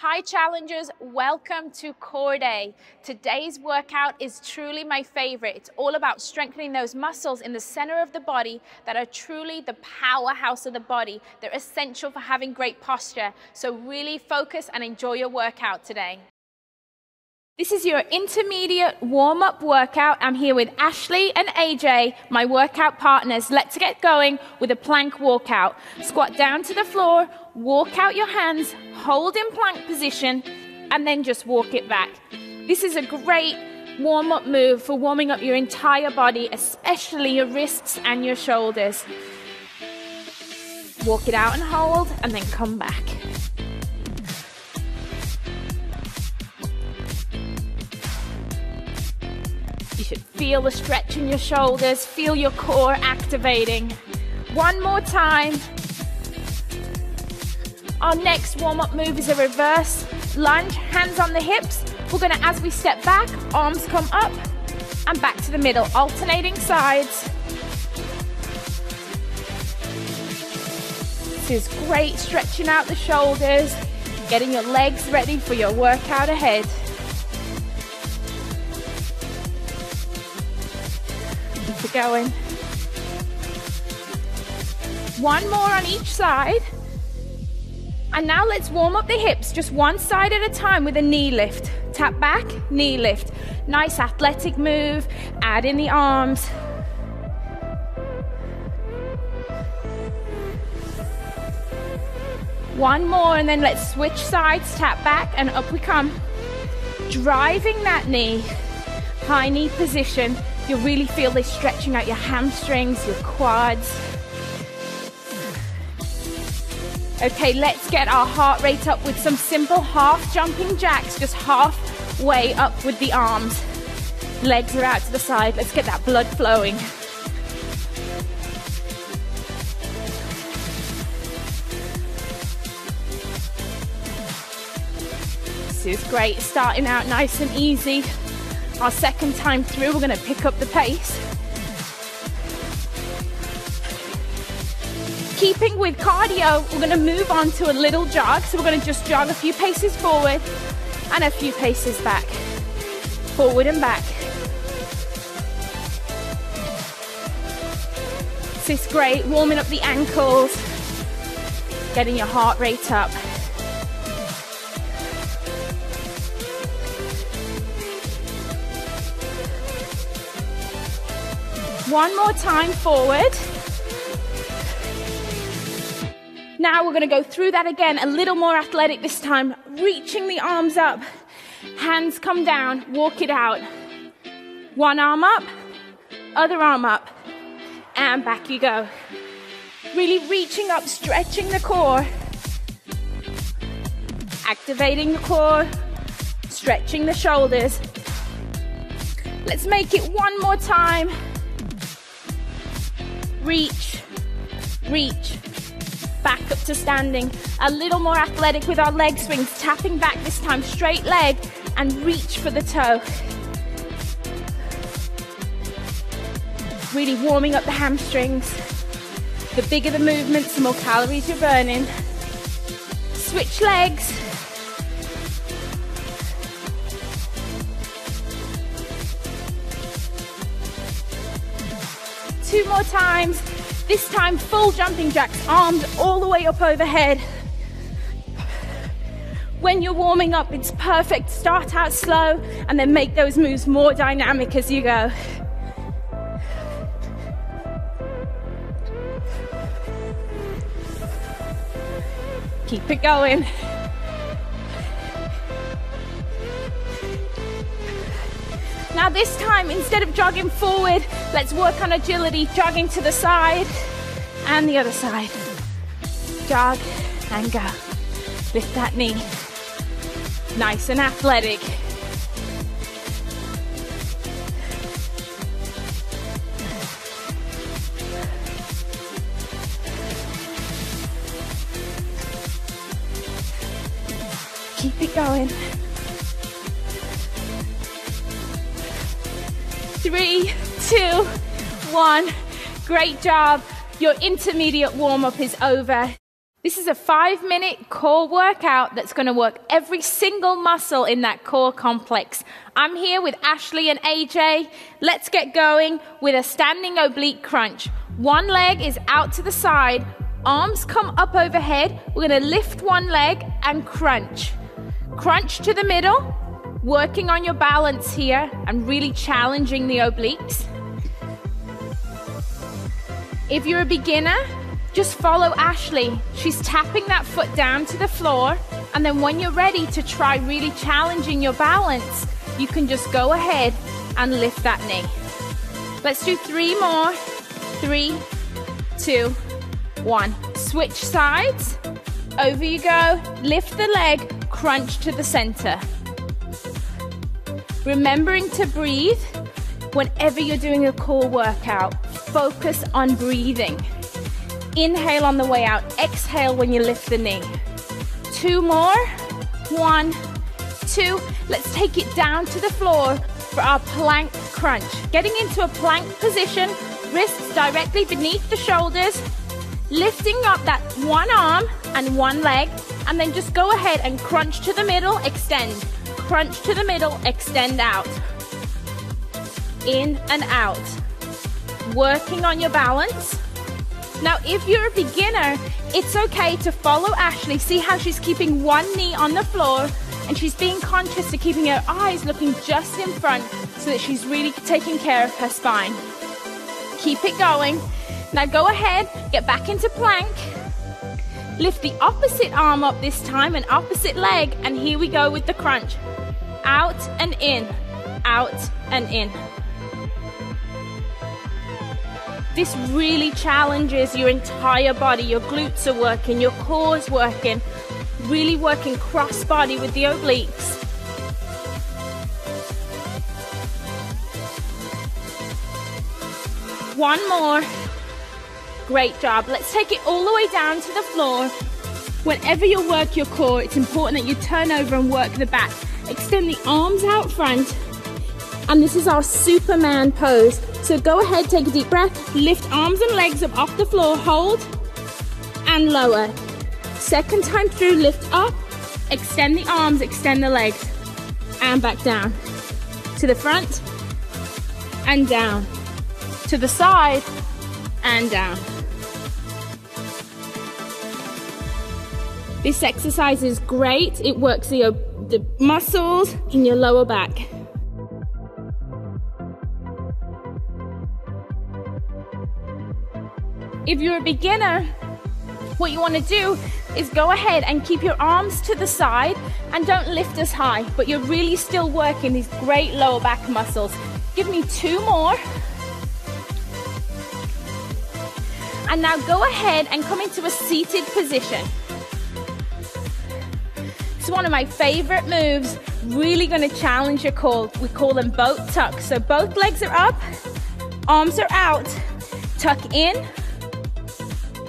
Hi challengers, welcome to Core Day. Today's workout is truly my favorite. It's all about strengthening those muscles in the center of the body that are truly the powerhouse of the body. They're essential for having great posture. So really focus and enjoy your workout today. This is your intermediate warm up workout. I'm here with Ashley and AJ, my workout partners. Let's get going with a plank walkout. Squat down to the floor, walk out your hands, hold in plank position, and then just walk it back. This is a great warm up move for warming up your entire body, especially your wrists and your shoulders. Walk it out and hold, and then come back. Feel the stretch in your shoulders, feel your core activating. One more time. Our next warm up move is a reverse lunge, hands on the hips. We're gonna, as we step back, arms come up and back to the middle, alternating sides. This is great, stretching out the shoulders, getting your legs ready for your workout ahead. Keep it going. One more on each side. And now let's warm up the hips just one side at a time with a knee lift. Tap back, knee lift. Nice athletic move. Add in the arms. One more, and then let's switch sides. Tap back, and up we come. Driving that knee, high knee position. You'll really feel this stretching out your hamstrings, your quads. Okay, let's get our heart rate up with some simple half jumping jacks, just halfway up with the arms. Legs are out to the side. Let's get that blood flowing. This is great, starting out nice and easy. Our second time through, we're gonna pick up the pace. Keeping with cardio, we're gonna move on to a little jog. So we're gonna just jog a few paces forward and a few paces back. Forward and back. This is great, warming up the ankles, getting your heart rate up. One more time forward. Now we're gonna go through that again, a little more athletic this time, reaching the arms up. Hands come down, walk it out. One arm up, other arm up, and back you go. Really reaching up, stretching the core. Activating the core, stretching the shoulders. Let's make it one more time reach, reach, back up to standing. A little more athletic with our leg swings, tapping back this time, straight leg, and reach for the toe. Really warming up the hamstrings. The bigger the movements, the more calories you're burning. Switch legs. Two more times. This time, full jumping jacks, arms all the way up overhead. When you're warming up, it's perfect. Start out slow and then make those moves more dynamic as you go. Keep it going. This time, instead of jogging forward, let's work on agility, jogging to the side and the other side. Jog and go. Lift that knee. Nice and athletic. Keep it going. Three, two, one. Great job. Your intermediate warm up is over. This is a five minute core workout that's going to work every single muscle in that core complex. I'm here with Ashley and AJ. Let's get going with a standing oblique crunch. One leg is out to the side, arms come up overhead. We're going to lift one leg and crunch. Crunch to the middle, working on your balance here and really challenging the obliques. If you're a beginner, just follow Ashley. She's tapping that foot down to the floor. And then when you're ready to try really challenging your balance, you can just go ahead and lift that knee. Let's do three more. Three, two, one. Switch sides. Over you go. Lift the leg, crunch to the center. Remembering to breathe whenever you're doing a core workout. Focus on breathing. Inhale on the way out. Exhale when you lift the knee. Two more. One, two. Let's take it down to the floor for our plank crunch. Getting into a plank position, wrists directly beneath the shoulders, lifting up that one arm and one leg, and then just go ahead and crunch to the middle, extend. Crunch to the middle, extend out. In and out. Working on your balance. Now, if you're a beginner, it's okay to follow Ashley. See how she's keeping one knee on the floor and she's being conscious to keeping her eyes looking just in front so that she's really taking care of her spine. Keep it going. Now go ahead, get back into plank. Lift the opposite arm up this time, and opposite leg, and here we go with the crunch. Out and in, out and in. This really challenges your entire body. Your glutes are working, your core is working, really working cross body with the obliques. One more. Great job. Let's take it all the way down to the floor. Whenever you work your core, it's important that you turn over and work the back. Extend the arms out front. And this is our Superman pose. So go ahead, take a deep breath, lift arms and legs up off the floor, hold and lower. Second time through, lift up, extend the arms, extend the legs, and back down. To the front and down. To the side and down. This exercise is great. It works the, the muscles in your lower back. If you're a beginner, what you want to do is go ahead and keep your arms to the side and don't lift as high, but you're really still working these great lower back muscles. Give me two more. And now go ahead and come into a seated position. It's one of my favorite moves, really gonna challenge your core. We call them boat tucks. So both legs are up, arms are out, tuck in,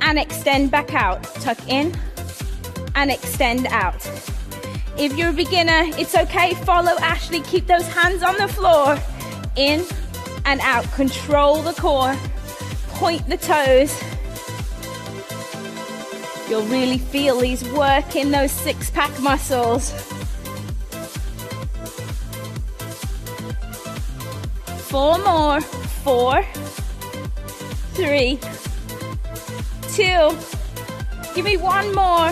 and extend back out. Tuck in and extend out. If you're a beginner, it's okay. Follow Ashley. Keep those hands on the floor. In and out. Control the core. Point the toes. You'll really feel these working those six pack muscles. Four more. Four, three, two. Give me one more.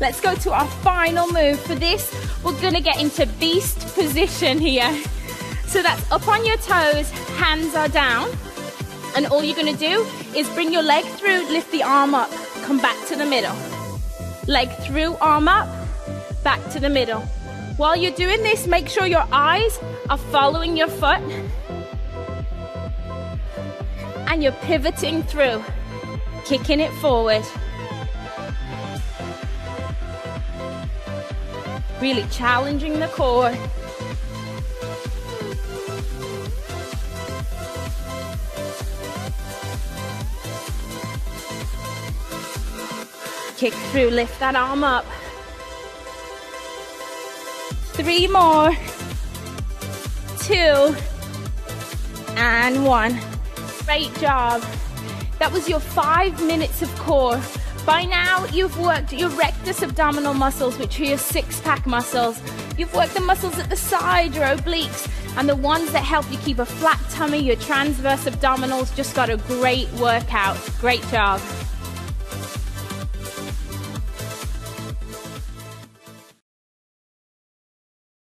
Let's go to our final move. For this, we're gonna get into beast position here. So that's up on your toes, hands are down. And all you're gonna do is bring your leg through, lift the arm up, come back to the middle. Leg through, arm up, back to the middle. While you're doing this, make sure your eyes are following your foot and you're pivoting through kicking it forward. Really challenging the core. Kick through, lift that arm up. Three more. Two. And one. Great job. That was your five minutes of core. By now, you've worked your rectus abdominal muscles, which are your six pack muscles. You've worked the muscles at the side, your obliques, and the ones that help you keep a flat tummy, your transverse abdominals. Just got a great workout. Great job.